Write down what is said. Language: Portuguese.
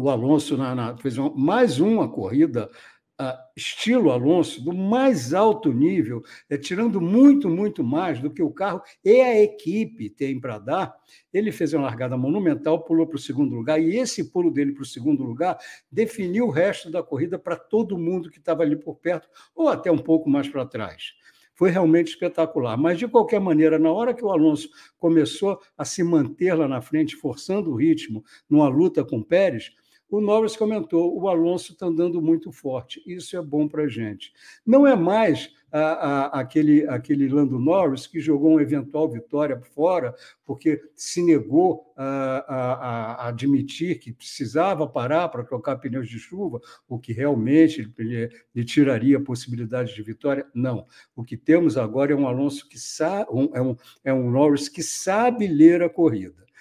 o Alonso na, na, fez uma, mais uma corrida uh, estilo Alonso, do mais alto nível, é, tirando muito, muito mais do que o carro e a equipe tem para dar. Ele fez uma largada monumental, pulou para o segundo lugar, e esse pulo dele para o segundo lugar definiu o resto da corrida para todo mundo que estava ali por perto, ou até um pouco mais para trás foi realmente espetacular. Mas, de qualquer maneira, na hora que o Alonso começou a se manter lá na frente, forçando o ritmo numa luta com o Pérez, o Norris comentou: o Alonso está andando muito forte, isso é bom para a gente. Não é mais a, a, aquele, aquele Lando Norris que jogou uma eventual vitória fora, porque se negou a, a admitir que precisava parar para trocar pneus de chuva, o que realmente lhe, lhe, tiraria a possibilidade de vitória. Não. O que temos agora é um Alonso que sabe, um, é, um, é um Norris que sabe ler a corrida